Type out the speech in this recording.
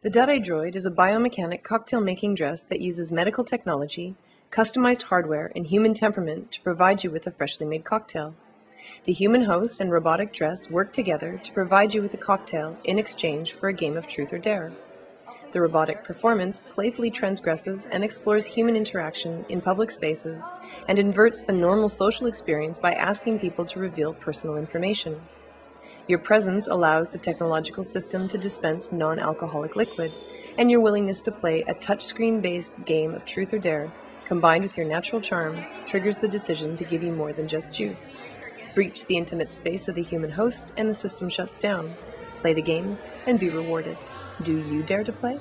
The DareDroid is a biomechanic cocktail making dress that uses medical technology, customized hardware, and human temperament to provide you with a freshly made cocktail. The human host and robotic dress work together to provide you with a cocktail in exchange for a game of truth or dare. The robotic performance playfully transgresses and explores human interaction in public spaces and inverts the normal social experience by asking people to reveal personal information. Your presence allows the technological system to dispense non alcoholic liquid, and your willingness to play a touchscreen based game of truth or dare, combined with your natural charm, triggers the decision to give you more than just juice. Breach the intimate space of the human host, and the system shuts down. Play the game and be rewarded. Do you dare to play?